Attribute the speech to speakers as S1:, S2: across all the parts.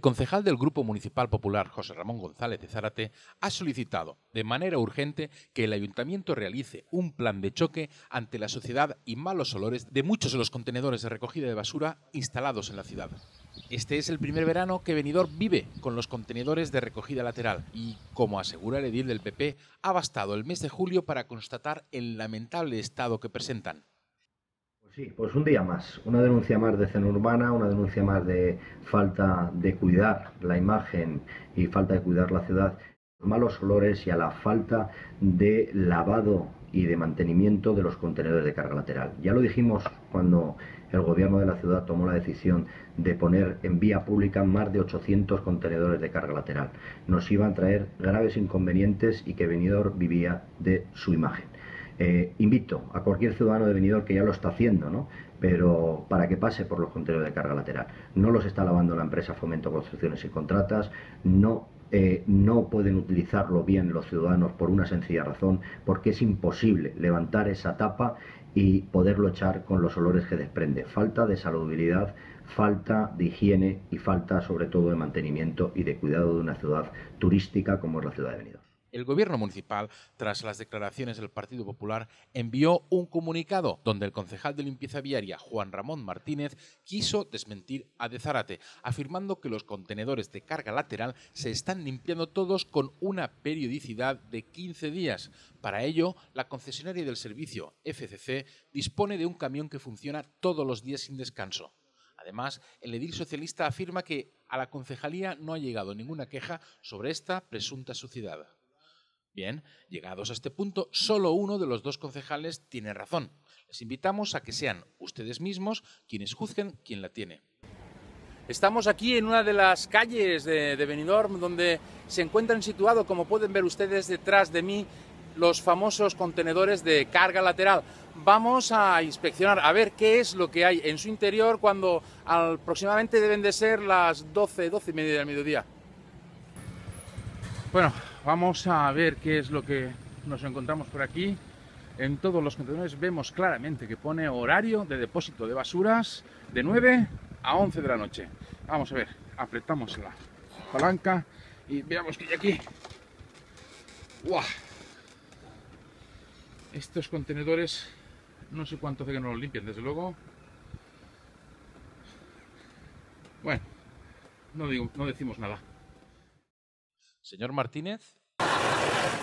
S1: concejal del Grupo Municipal Popular, José Ramón González de Zárate, ha solicitado de manera urgente que el ayuntamiento realice un plan de choque ante la sociedad y malos olores de muchos de los contenedores de recogida de basura instalados en la ciudad. Este es el primer verano que Benidorm vive con los contenedores de recogida lateral y, como asegura el edil del PP, ha bastado el mes de julio para constatar el lamentable estado que presentan.
S2: Pues sí, pues un día más, una denuncia más de cena urbana, una denuncia más de falta de cuidar la imagen y falta de cuidar la ciudad, malos olores y a la falta de lavado y de mantenimiento de los contenedores de carga lateral. Ya lo dijimos cuando el gobierno de la ciudad tomó la decisión de poner en vía pública más de 800 contenedores de carga lateral. Nos iban a traer graves inconvenientes y que Benidorm vivía de su imagen. Eh, invito a cualquier ciudadano de Benidorm que ya lo está haciendo, ¿no? pero para que pase por los contenedores de carga lateral. No los está lavando la empresa Fomento Construcciones y Contratas, no eh, no pueden utilizarlo bien los ciudadanos por una sencilla razón, porque es imposible levantar esa tapa y poderlo echar con los olores que desprende. Falta de saludabilidad, falta de higiene y falta sobre todo de mantenimiento y de cuidado de una ciudad turística como es la ciudad de Benidorm.
S1: El gobierno municipal, tras las declaraciones del Partido Popular, envió un comunicado donde el concejal de limpieza viaria, Juan Ramón Martínez, quiso desmentir a De Zárate, afirmando que los contenedores de carga lateral se están limpiando todos con una periodicidad de 15 días. Para ello, la concesionaria del servicio FCC dispone de un camión que funciona todos los días sin descanso. Además, el edil socialista afirma que a la concejalía no ha llegado ninguna queja sobre esta presunta suciedad. Bien, llegados a este punto, solo uno de los dos concejales tiene razón. Les invitamos a que sean ustedes mismos quienes juzguen quién la tiene. Estamos aquí en una de las calles de, de Benidorm donde se encuentran situados, como pueden ver ustedes detrás de mí, los famosos contenedores de carga lateral. Vamos a inspeccionar, a ver qué es lo que hay en su interior cuando aproximadamente deben de ser las 12, 12 y media del mediodía. Bueno, vamos a ver qué es lo que nos encontramos por aquí. En todos los contenedores vemos claramente que pone horario de depósito de basuras de 9 a 11 de la noche. Vamos a ver, apretamos la palanca y veamos que hay aquí. ¡Guau! Estos contenedores no sé cuánto hace que no los limpian, desde luego. Bueno, no, digo, no decimos nada. Señor Martínez.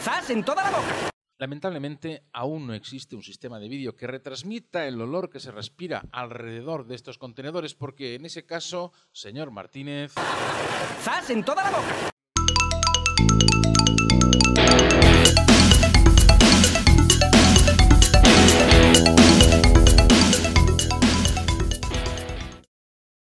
S3: ¡Zas en toda la boca!
S1: Lamentablemente, aún no existe un sistema de vídeo que retransmita el olor que se respira alrededor de estos contenedores, porque en ese caso, señor Martínez.
S3: ¡Zas en toda la boca!